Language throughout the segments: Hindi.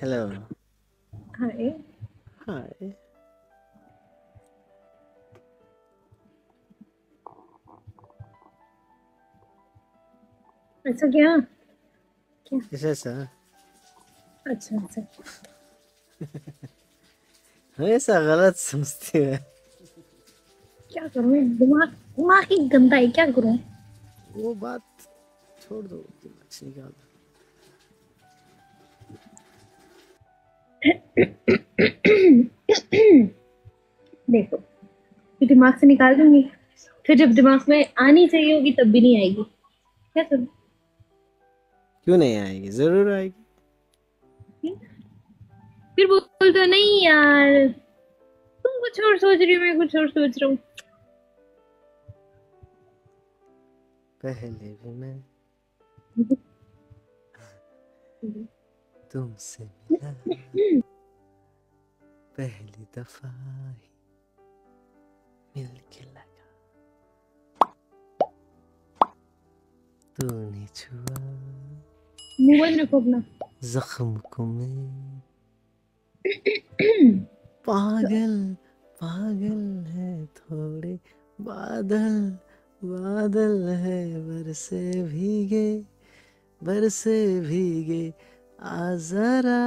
Hello. हाय Hi. ऐसा क्या Is this a अच्छा अच्छा हमेशा गलत सोचती है। क्या करूँ? दिमाग दिमाग ही गंदा है क्या करूँ? वो बात छोड़ दो दिमाग से निकाल दो। देखो ये दिमाग से निकाल दूँगी। फिर जब दिमाग में आनी चाहिए होगी तब भी नहीं आएगी। क्या करूँ? क्यों नहीं आएगी? ज़रूर आएगी। फिर बोलते हो नहीं यार तुम कुछ और सोच रही हो मैं कुछ और सोच रहा हूँ। पहले भी मैं तुमसे मिला। पहली दफ़ा ही मिल के लगा। तूने छुआ। मोबाइल जख्म को मैं पागल पागल है थोड़े। बादल बादल है बरसे भीगे बरसे भीगे। आ जरा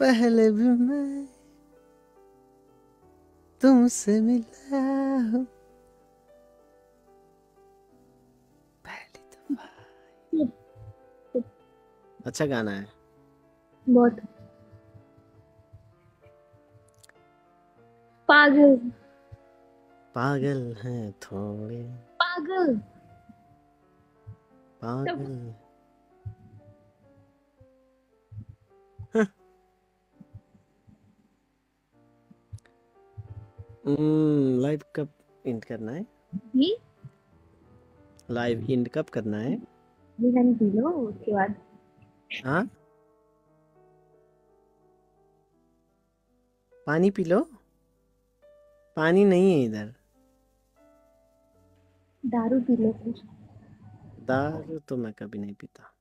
पहले भी मैं तुमसे मिला हूँ। पहली दफ़ा। अच्छा गाना है। बहुत। पागल। पागल हैं थोड़े। पागल। पागल। लाइव कब एंड करना है? जी। लाइव एंड कब करना है? बिरयानी पी लो उसके बाद। हाँ? पानी पी लो। पानी नहीं है इधर। दारू पी लो कुछ। दारू तो मैं कभी नहीं पीता।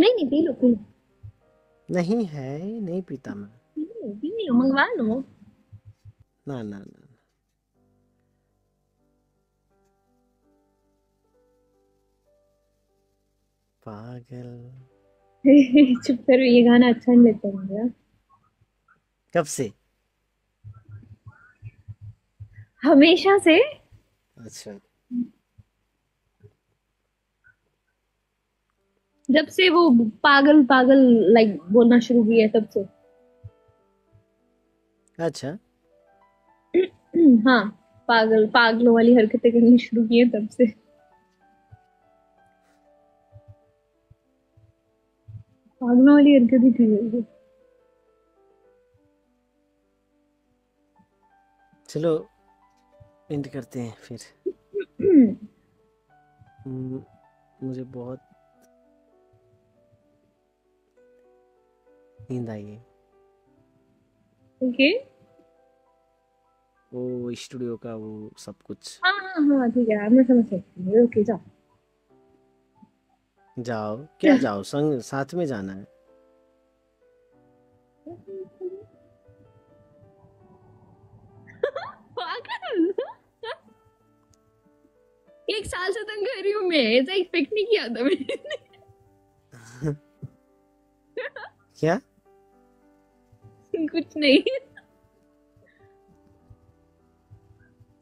नहीं नहीं पी लो पी लो। नहीं है नहीं पीता मैं। पी लो पी लो मंगवा लो। ना ना ना पागल। चुप करो ये गाना अच्छा नहीं लगता मुझे कब से? हमेशा से। अच्छा। जब से वो पागल पागल लाइक बोलना शुरू किया तब से। अच्छा। हाँ पागल पागलों वाली हरकतें करनी शुरू की है तब से। पागलों वाली हरकत ही थी वो। चलो एंड करते हैं फिर। हम्म, मुझे बहुत नींद आई है ओके वो स्टूडियो का वो सब कुछ हाँ हाँ हाँ ठीक है मैं समझ सकती हूँ ओके जाओ जाओ क्या जाओ संग साथ में जाना है एक साल से तंग कर रही हूँ मैं ऐसा एक्सपेक्ट नहीं किया था मैंने क्या कुछ नहीं।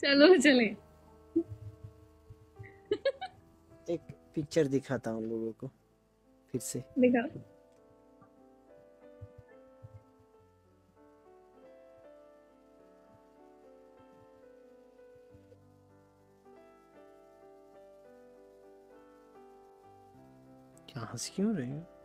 चलो चले। एक पिक्चर दिखाता हूँ लोगों को फिर से। दिखा। क्या हंस क्यों रहे हो?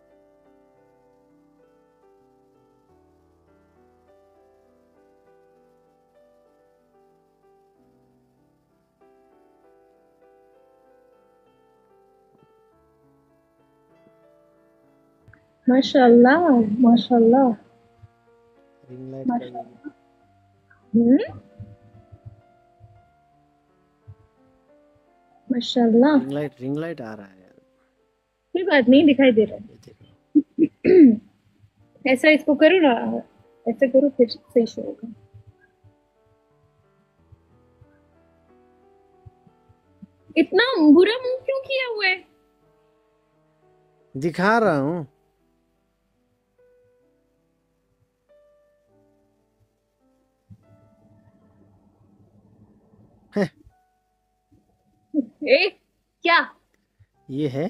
माशाल्लाह माशाल्लाह। रिंग लाइट हम्म? माशाल्लाह। रिंग लाइट रिंग लाइट आ रहा है कोई बात नहीं दिखाई दे रहा है। ऐसा इसको करो ना ऐसा करो फिर सही शो होगा। इतना बुरा मुँह क्यों किया हुआ है? दिखा रहा हूँ। ए क्या ये है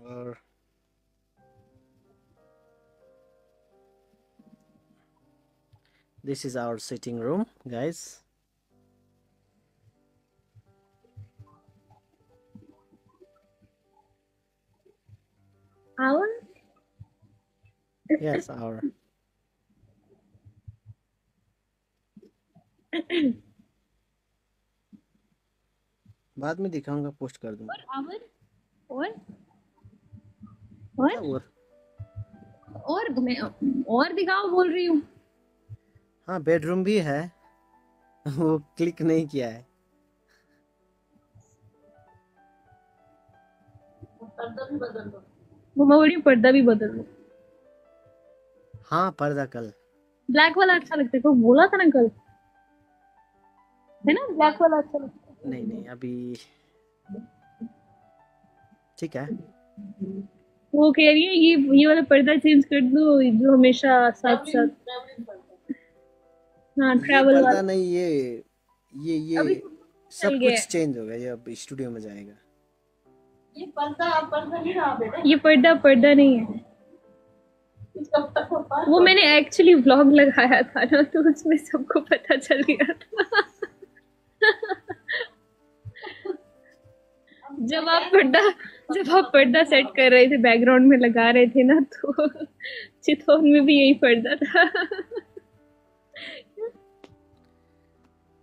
और this is our sitting room guys और yes our बाद में दिखाऊँगा पोस्ट कर दूँगा। और आवर और और? और मैं और दिखाओ बोल रही हूँ। हाँ बेडरूम भी है। वो क्लिक नहीं किया है। मैं बोल रही हूँ पर्दा भी बदल दो। हाँ पर्दा कल। ब्लैक वाला अच्छा लगता है। को बोला था ना कल? है ना? ब्लैक वाला अच्छा लगता है। नहीं नहीं अभी ठीक है। वो कह रही है ये ये वाला पर्दा चेंज कर दो जो हमेशा साथ साथ। हाँ ट्रैवल पर्दा वाला। नहीं ये ये ये सब है। कुछ चेंज हो गया ये अब स्टूडियो में जाएगा। ये पर्दा पर्दा नहीं रहा बेटा। ये पर्दा पर्दा नहीं है। वो मैंने एक्चुअली व्लॉग लगाया था ना तो उसमें सबको पता चल गया था। जब आप पर्दा जब आप पर्दा सेट कर रहे थे बैकग्राउंड में लगा रहे थे ना तो चितौन में भी यही पर्दा था।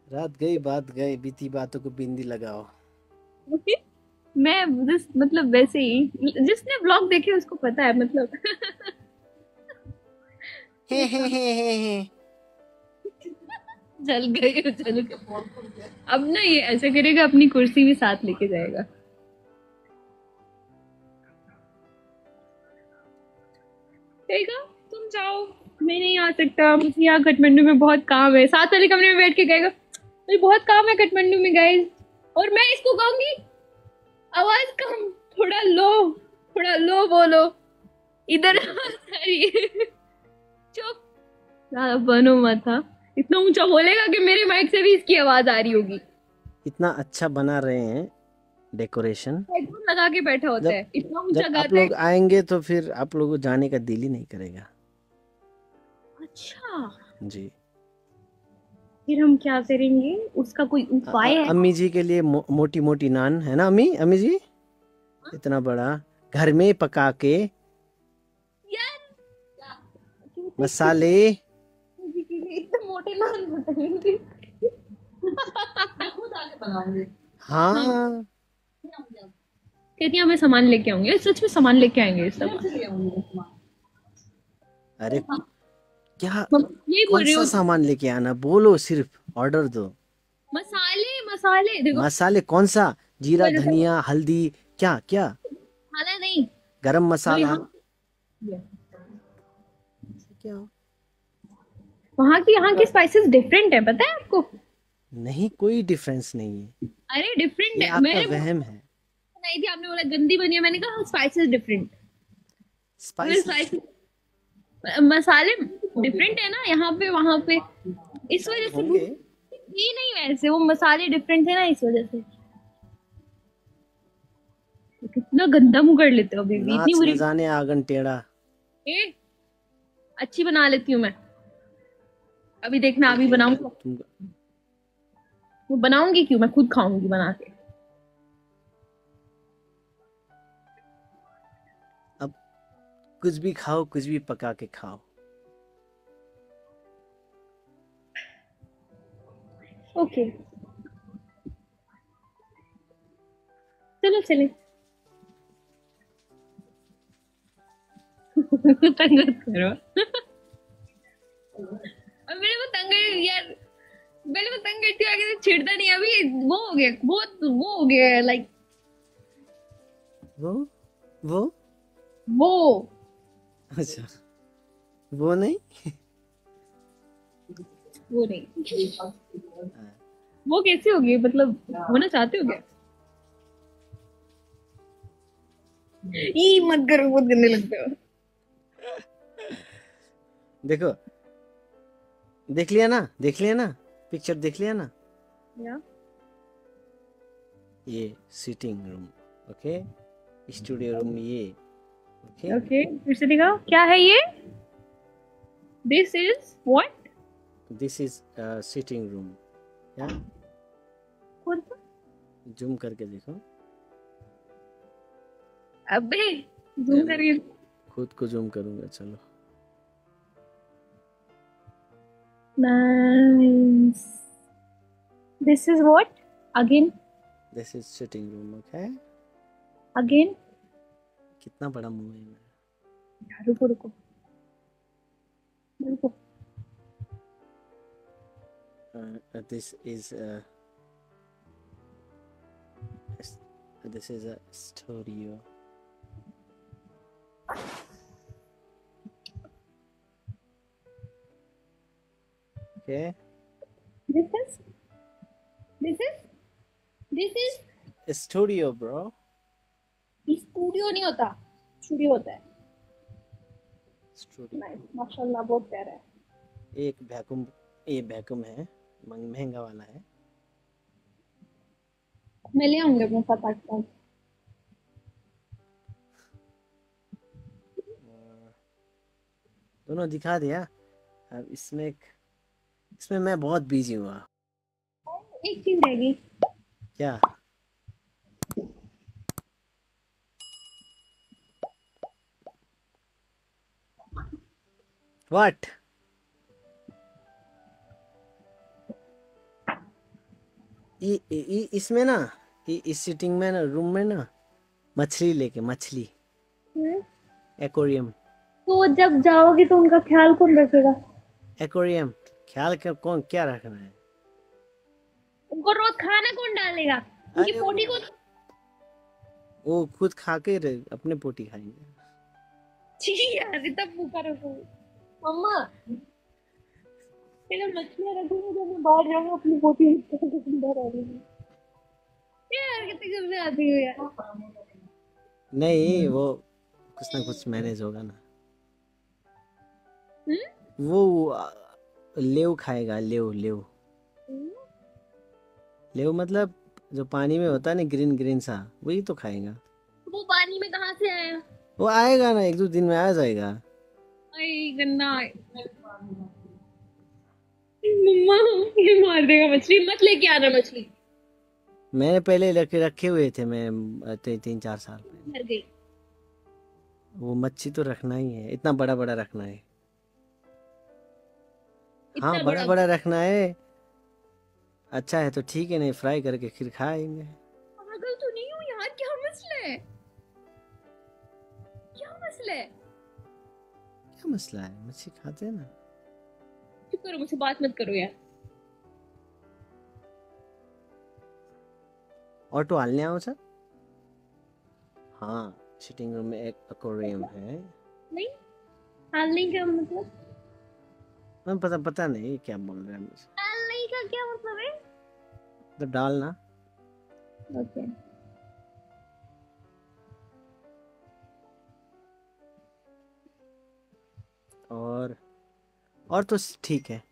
रात गई बात गई बीती बातों को बिंदी लगाओ। मैं जिस मतलब वैसे ही जिसने ब्लॉग देखे उसको पता है मतलब। हे हे हे हे हे। जल गए जल गए अब ना ये ऐसा करेगा अपनी कुर्सी भी साथ लेके जाएगा। मैं नहीं आ सकता। मुझे यहाँ काठमांडू में बहुत काम है। साथ वाले कमरे में बैठ के गएगा मुझे बहुत काम है काठमांडू में गाइस और मैं इसको कहूँगी आवाज़ कम थोड़ा लो थोड़ा लो बोलो। इधर सारी। चुप। ज़्यादा बनो मत हाँ। इतना ऊँचा बोलेगा कि मेरे माइक से भी इसकी आवाज़ आ रही होगी। इतना अच्छा बना रहे हैं डेकोरेशन लगा के बैठा होता जब- है। इतना ऊँचा जब आप लोग आएँगे तो फिर आप लोगों को जाने का दिल ही नहीं करेगा। अच्छा। जी। फिर हम क्या करेंगे? उसका कोई उपाय है? अम्मी जी के लिए मो, मोटी मोटी नान है ना अम्मी? अम्मी जी? हा? इतना बड़ा। घर में पका के। मसाले। जी के लिए इतने मोटे नान मैं खुद आके बनाऊँगी। हाँ। कहती हैं मैं सामान लेके आऊँगी। सच में सामान लेके आएँगे सब अरे क्या यही बोल कौन रही सा हूँ। सामान लेके आना? बोलो सिर्फ़ ऑर्डर दो। मसाले मसाले देखो। मसाले कौन सा? जीरा धनिया हल्दी क्या क्या? मसाला नहीं। गरम मसाला। यहाँ- क्या वहाँ की यहाँ की स्पाइसेस डिफरेंट है पता है आपको? नहीं कोई डिफरेंस नहीं है। अरे डिफरेंट है। आपका मैंने वहम है। नहीं थी आपने बोला गंदी बनी है। मैंने कहा स्पाइसेस डिफरेंट स्पाइसेस मसाले डिफरेंट है ना यहाँ पे वहाँ पे। इस वजह से होंगे। ये नहीं वैसे वो मसाले डिफरेंट है ना इस वजह से। कितना गंदा मुँह कर लेते हो अभी इतनी बुरी जाने आँगन टेढ़ा। ए, अच्छी बना लेती हूँ मैं। अभी देखना अभी बनाऊँगा। वो बनाऊँगी क्यों? मैं खुद खाऊँगी बना के। कुछ भी खाओ कुछ भी पका के खाओ। ओके। चलो चले। तंग करो। अब मेरे को तंग यार पहले मैं तंग करती हूँ आगे से छिड़ता नहीं अभी वो हो गया बहुत वो हो गया लाइक वो? वो? वो। अच्छा। वो नहीं? वो नहीं। वो कैसे हो गई मतलब होना चाहते हो क्या? ई मत करो बहुत गंदे लगते हो। देखो देख लिया ना देख लिया ना पिक्चर देख लिया ना। या। ये sitting room okay studio room ये। ओके फिर से दिखाओ क्या है ये? This is what this is sitting room या कौन सा? जूम करके देखो। अबे जूम करिए। खुद को जूम करूँगा चलो। Nice this is what again this is sitting room okay again कितना बड़ा मुंह है मेरा रुको रुको रुको uh, this is a s- this is a studio okay this is this is this is a studio bro Studio नहीं होता स्टूडियो होता है। नाइस माशाल्लाह बहुत प्यारा है। एक वैक्यूम ये वैक्यूम है महँगा वाला है। मैं ले आऊँगी अपने साथ आठ पाँच दोनों दिखा दिया। अब इसमें एक इसमें मैं बहुत बिज़ी हुआ। एक चीज़ रह गई क्या? What? इ, इ, इ, इसमें ना इस सिटिंग में ना रूम में ना मछली लेके मछली। एक्वेरियम तो जब जाओगे तो उनका ख्याल कौन रखेगा? एक्वेरियम ख्याल कर कौन क्या रखना है? उनको रोज खाना कौन डालेगा? उनकी पोटी को वो खुद खा के अपने पोटी खाएँगे। छी यार इतना भूखा रखो मम्मा। मछलियाँ रखूँगी तो मैं बाहर जाऊँगा अपनी अंदर आ रही यार कितनी गंदे आती हो यार। नहीं वो कुछ ना कुछ मैनेज होगा ना। हम्म? वो लेव खाएगा लेव लेव। लेव मतलब जो पानी में होता है ना ग्रीन ग्रीन सा वही तो खाएगा। वो पानी में कहाँ से आया? वो आएगा ना एक दो दिन में आ जाएगा। आई है मम्मा ये मार देगा मछली मत लेके आना मछली मैंने पहले रखे रखे हुए थे मैं ती, तीन चार साल मर गई वो मच्छी तो रखना ही है। इतना बड़ा बड़ा रखना है। इतना हाँ बड़ा बड़ा रखना है। अच्छा है तो ठीक है नहीं फ्राई करके फिर खाएँगे। पागल तो नहीं हूँ यार क्या मसला है? क्या मसला है? क्या मसला है? मच्छी खाते हैं ना। चुप करो मुझसे बात मत करो यार। ऑटो हालने आओ सर। हाँ सिटिंग रूम में एक एक्वेरियम है। नहीं हाल नहीं का मतलब? मैं पता पता नहीं क्या बोल रहे हैं। मुझे हाल नहीं का क्या मतलब है? तो डालना। ओके और और तो ठीक है।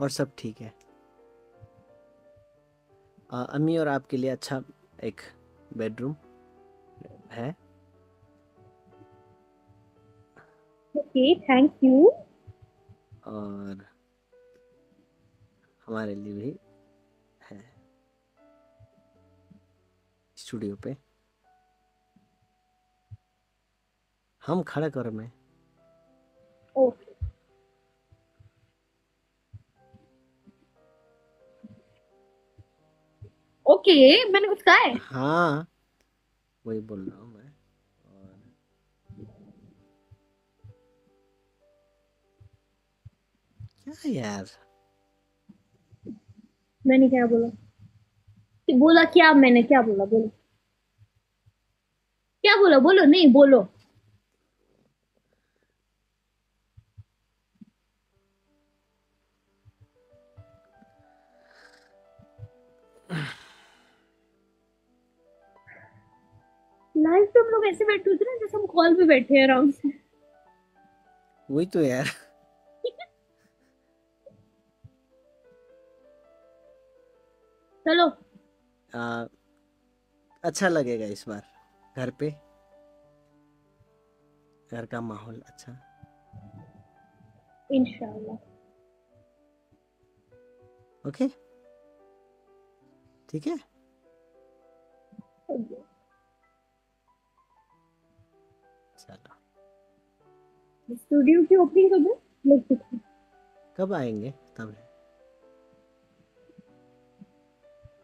और सब ठीक है। आ, अम्मी और आपके लिए अच्छा एक बेडरूम है। ओके थैंक यू और हमारे लिए भी है। स्टूडियो पे। हम खड़क में। ओके ओके मैंने कुछ कहा है? हाँ वही बोल रहा हूँ मैं। और क्या यार? मैंने क्या बोला? बोला क्या मैंने? क्या बोला? बोलो। क्या बोला? बोलो नहीं बोलो। हम लोग ऐसे बैठे होते ना जैसे हम कॉल पे बैठे हैं आराम से। वही तो यार। चलो। आ, अच्छा लगेगा इस बार घर पे? घर का माहौल अच्छा? इंशाल्लाह। ओके। ठीक है। स्टूडियो की ओपनिंग कब है? लोग पूछते कब आएँगे? तब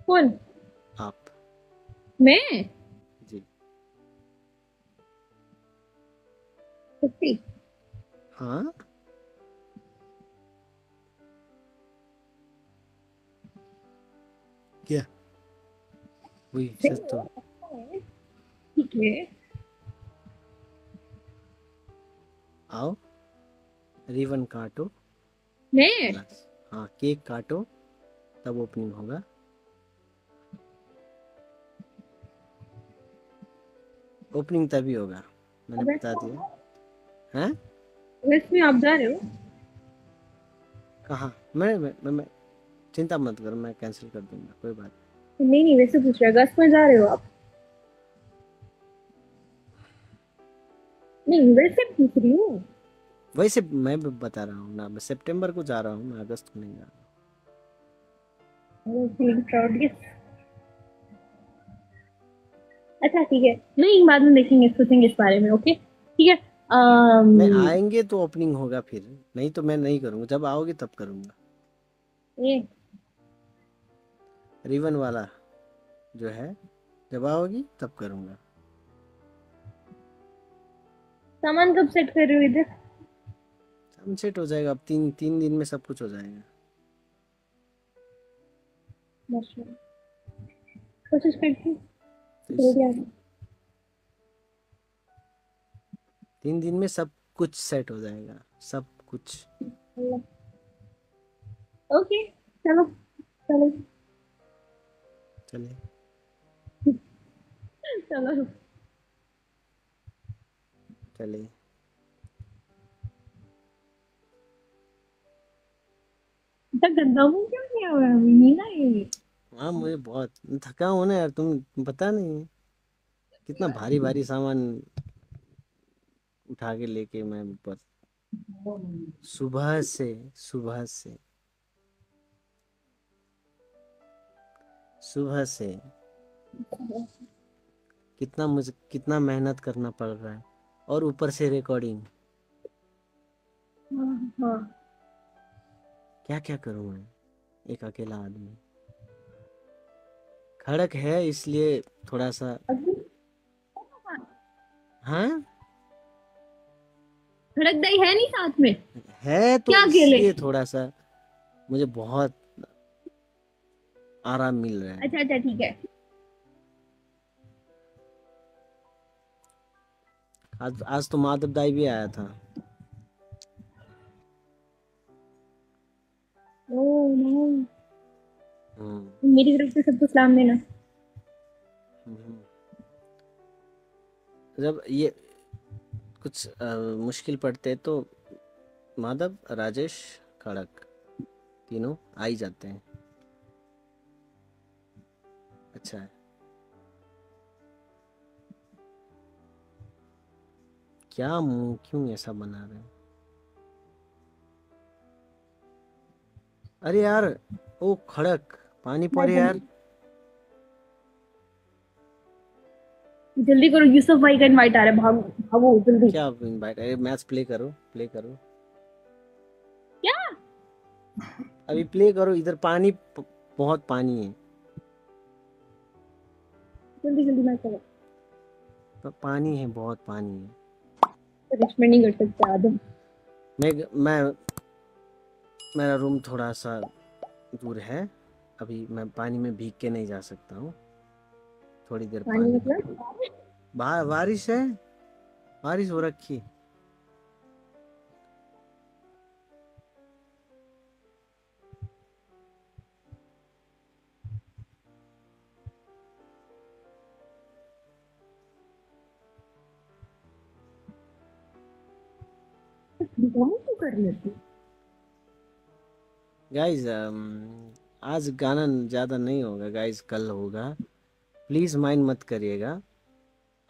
कौन? आप। मैं? जी। सच्ची हाँ। क्या? वही सच तो ठीक है। आओ। रिबन काटो। मैं? हाँ केक काटो। तब ओपनिंग होगा। ओपनिंग तभी होगा। मैंने बता दिया। हैं? वैसे आप जा रहे हो? कहाँ? मैं मैं, मैं, मैं चिंता मत करो मैं कैंसिल कर दूँगा। कोई बात नहीं। नहीं वैसे पूछ रहा अगस्त में जा रहे हो आप? नहीं वैसे पूछ रही हूँ। वैसे मैं बता रहा हूँ ना मैं सितंबर को जा रहा हूँ मैं अगस्त को नहीं जा रहा अच्छा ठीक है। नहीं बाद में देखेंगे सोचेंगे इस बारे में ओके ठीक है अम, नहीं आएँगे तो ओपनिंग होगा फिर नहीं तो मैं नहीं करूँगा जब आओगे तब करूँगा। ये। रिबन वाला जो है जब आओगी तब करूँगा। सामान कब सेट कर रहे हो इधर? हम सेट हो जाएगा अब तीन तीन दिन में सब कुछ हो जाएगा। कोशिश करती तो। तीन दिन में सब कुछ सेट हो जाएगा सब कुछ। ओके चलो चलो। चले। इतना गंदा मुँह क्यों किया हुआ है? नहीं ना हाँ मुझे बहुत थका हूँ ना यार तुम पता नहीं। कितना भारी भारी सामान उठा के लेके मैं ऊपर सुबह से सुबह से। सुबह से। कितना मुझे कितना मेहनत करना पड़ रहा है। और ऊपर से रिकॉर्डिंग हाँ क्या क्या करूँ मैं एक अकेला आदमी? खड़क है इसलिए थोड़ा सा हाँ? खड़क दही है नहीं साथ में? है तो क्या इसलिए थोड़ा सा मुझे बहुत आराम मिल रहा है। अच्छा अच्छा ठीक है। आज आज तो माधव दाई भी आया था। हम्म, मेरी तरफ़ से सबको सलाम देना हम्म। जब ये कुछ अ, मुश्किल पड़ते तो माधव राजेश खड़क तीनों आ ही जाते हैं। अच्छा। है क्या मुँह क्यों ऐसा बना रहे हैं? अरे यार ओ खड़क पानी पड़े यार। जल्दी करो यूसुफ भाई का इनवाइट आ रहा है भागो भागो जल्दी। क्या इनवाइट अरे मैच प्ले करो प्ले करो। क्या? अभी प्ले करो इधर पानी बहुत पानी है। जल्दी जल्दी मैं करो। पानी है बहुत पानी है। पनिशमेंट नहीं कर सकते आदम। मैं मैं मेरा रूम थोड़ा सा दूर है। अभी मैं पानी में भीग के नहीं जा सकता हूँ। थोड़ी देर पानी पानी मतलब? बारिश है। बारिश हो रखी बहुत लेती गाइस आज गाना ज़्यादा नहीं होगा गाइस कल होगा। प्लीज़ माइंड मत करिएगा।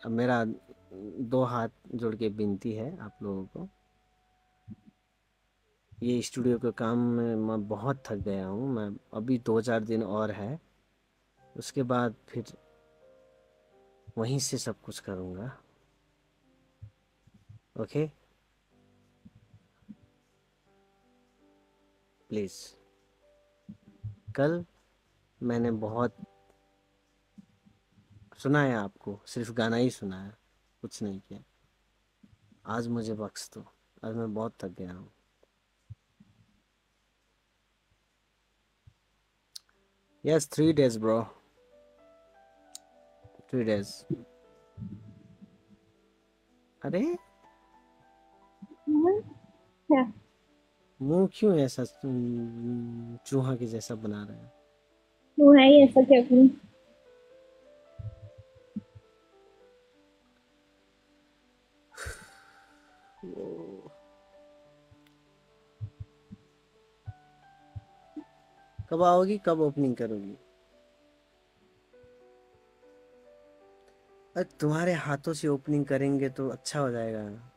मेरा दो हाथ जोड़ के विनती है आप लोगों को। ये स्टूडियो के काम में मैं बहुत थक गया हूँ। मैं अभी दो चार दिन और है। उसके बाद फिर वहीं से सब कुछ करूँगा। Okay please. कल मैंने बहुत सुनाया आपको, सिर्फ़ गाना ही सुनाया कुछ नहीं किया। आज मुझे बख्श दो आज मैं बहुत थक गया हूँ। Yes three days bro three days अरे? क्या? मुँह क्यों ऐसा चूहा के जैसा बना रहा है? वो है ही ऐसा क्या करूँ कब आओगी कब ओपनिंग करोगी? अरे तुम्हारे हाथों से ओपनिंग करेंगे तो अच्छा हो जाएगा।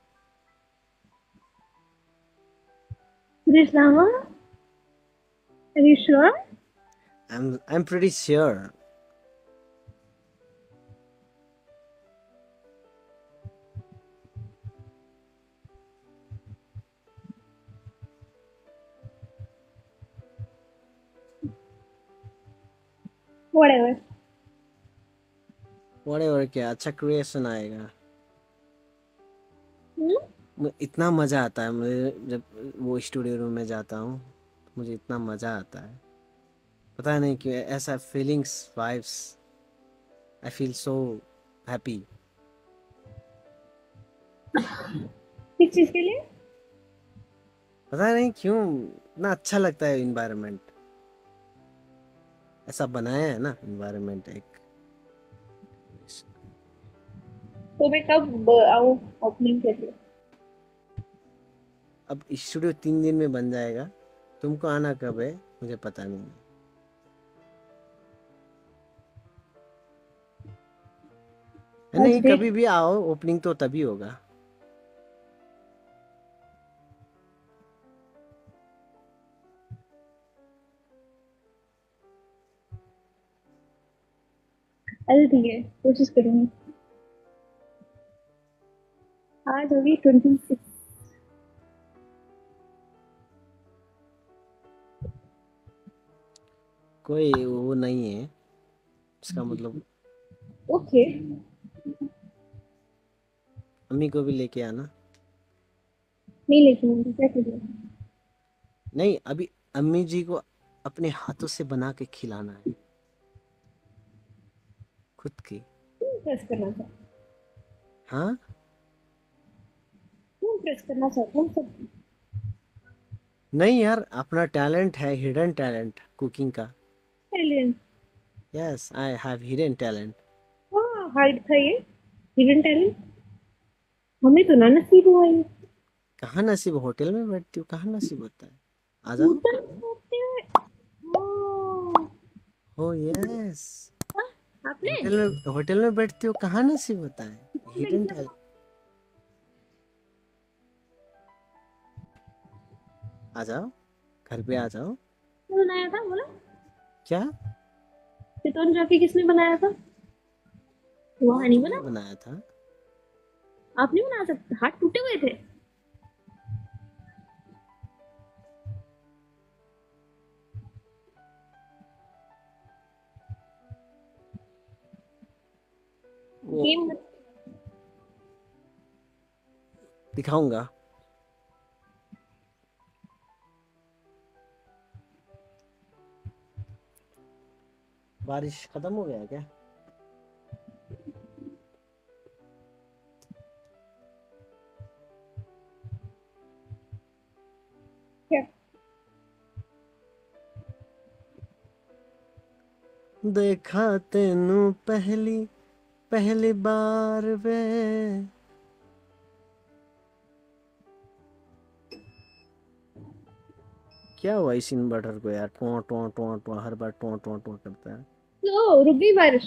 Rishlama? Are you sure? I'm I'm pretty sure. Whatever. Whatever क्या अच्छा क्रिएशन आएगा Hmm? मु- इतना मज़ा आता है मुझे जब वो स्टूडियो रूम में जाता हूँ मुझे इतना मज़ा आता है। पता नहीं क्यों ऐसा feelings vibes I feel so happy किस चीज़ के लिए? पता नहीं क्यों इतना अच्छा लगता है इन्वायरमेंट ऐसा बनाया है ना इन्वायरमेंट एक। तो मैं कब आऊँ ओपनिंग के लिए? अब स्टूडियो तीन दिन में बन जाएगा। तुमको आना कब है? मुझे पता नहीं है। नहीं कभी भी आओ ओपनिंग तो तभी होगा। अरे ठीक है कोशिश करूँगी। आज होगी ट्वेंटी सिक्स कोई वो नहीं है। इसका मतलब ओके। अम्मी को भी लेके आना। नहीं लेकिन क्या करिए नहीं अभी अम्मी जी को अपने हाथों से बना के खिलाना है। खुद की। प्रेस करना चाहता हाँ? हूँ? प्रेस करना चाहता हूँ? सब नहीं यार अपना टैलेंट है हिडन टैलेंट कुकिंग का। Talent yes I have hidden talent हाँ हाइड था ये हिडन टैलेंट हमें तो ना नसीब हुआ ये। कहाँ नसीब? होटल में बैठती हो कहाँ नसीब होता है? आ जाओ। ऊपर होते हैं। हाँ, हो यस आपने? होटल में होटल में बैठती हो कहाँ नसीब होता है? हिडन टैलेंट आ जाओ घर पे आ जाओ। बनाया था बोला। क्या? चितौन जाके किसने बनाया था? वहाँ नहीं बना? बनाया था। आप नहीं बना सकते? हाथ टूटे हुए थे। गेम दिखाऊँगा। बारिश खत्म हो गया क्या क्या देखा तेनू पहली पहली बार वे। क्या हुआ इस इन्वर्टर को यार? टो टो टो टो हर बार टो टो टो करता है। तो गई बारिश।